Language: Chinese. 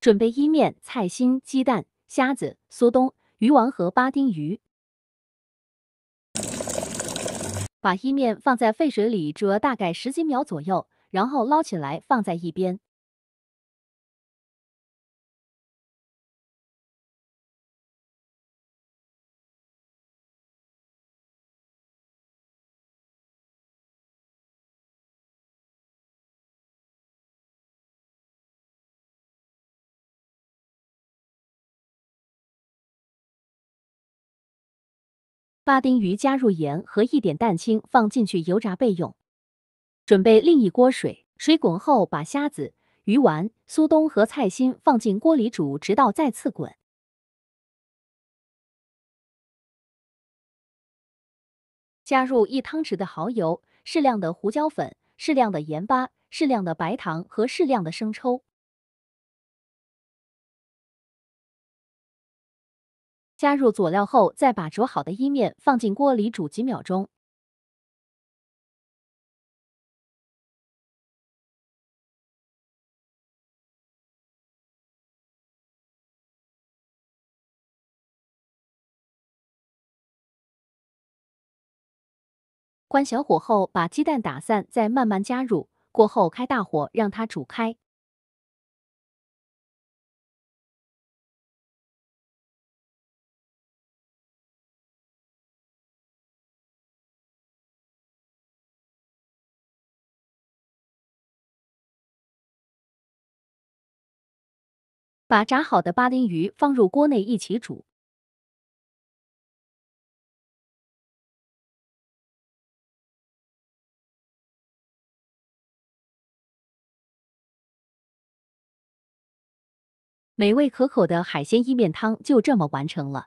准备意面、菜心、鸡蛋、虾子、苏东、鱼丸和巴丁鱼。把意面放在沸水里煮了大概十几秒左右，然后捞起来放在一边。巴丁鱼加入盐和一点蛋清，放进去油炸备用。准备另一锅水，水滚后把虾子、鱼丸、苏东和菜心放进锅里煮，直到再次滚。加入一汤匙的蚝油、适量的胡椒粉、适量的盐巴、适量的白糖和适量的生抽。加入佐料后，再把煮好的意面放进锅里煮几秒钟。关小火后，把鸡蛋打散，再慢慢加入。过后开大火让它煮开。把炸好的巴丁鱼放入锅内一起煮。美味可口的海鲜意面汤就这么完成了。